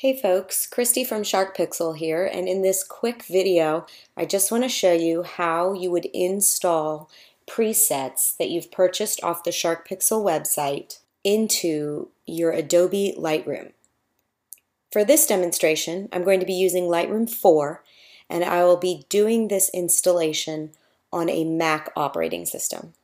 Hey folks, Christy from Shark Pixel here, and in this quick video, I just want to show you how you would install presets that you've purchased off the Shark Pixel website into your Adobe Lightroom. For this demonstration, I'm going to be using Lightroom 4, and I will be doing this installation on a Mac operating system.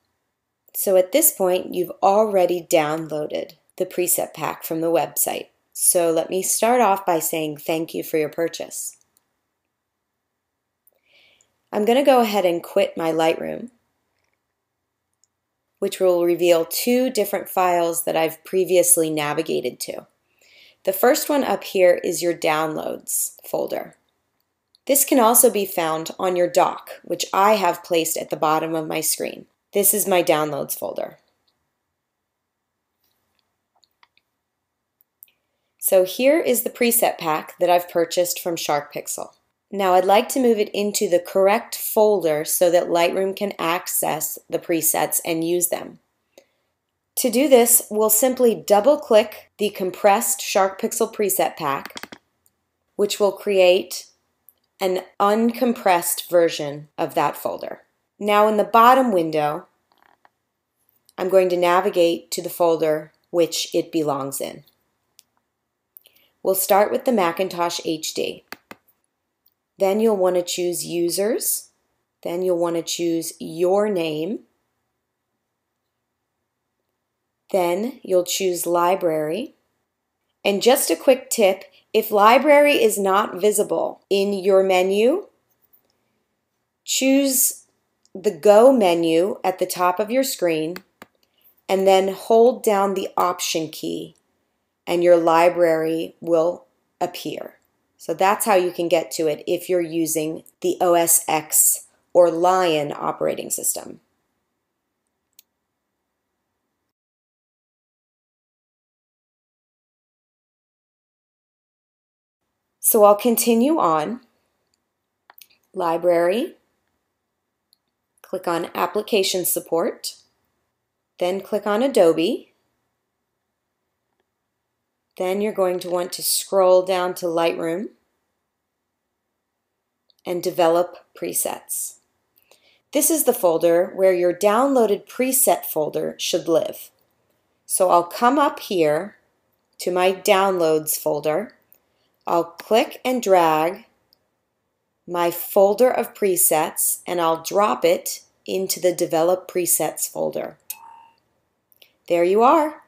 So at this point, you've already downloaded the preset pack from the website. So let me start off by saying thank you for your purchase. I'm going to go ahead and quit my Lightroom, which will reveal two different files that I've previously navigated to. The first one up here is your Downloads folder. This can also be found on your dock, which I have placed at the bottom of my screen. This is my Downloads folder. So here is the preset pack that I've purchased from SharkPixel. Now I'd like to move it into the correct folder so that Lightroom can access the presets and use them. To do this, we'll simply double click the compressed SharkPixel preset pack, which will create an uncompressed version of that folder. Now in the bottom window, I'm going to navigate to the folder which it belongs in. We'll start with the Macintosh HD. Then you'll want to choose Users. Then you'll want to choose Your Name. Then you'll choose Library. And just a quick tip, if Library is not visible in your menu, choose the Go menu at the top of your screen and then hold down the Option key and your library will appear. So that's how you can get to it if you're using the OS X or Lion operating system. So I'll continue on. Library, click on Application Support, then click on Adobe, then you're going to want to scroll down to Lightroom and develop presets. This is the folder where your downloaded preset folder should live. So I'll come up here to my downloads folder. I'll click and drag my folder of presets and I'll drop it into the develop presets folder. There you are.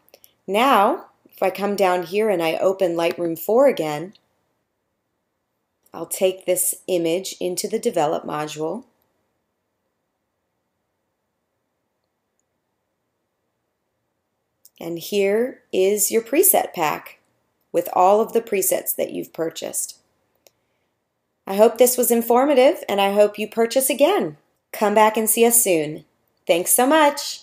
Now if I come down here and I open Lightroom 4 again, I'll take this image into the Develop module. And here is your preset pack with all of the presets that you've purchased. I hope this was informative and I hope you purchase again. Come back and see us soon. Thanks so much.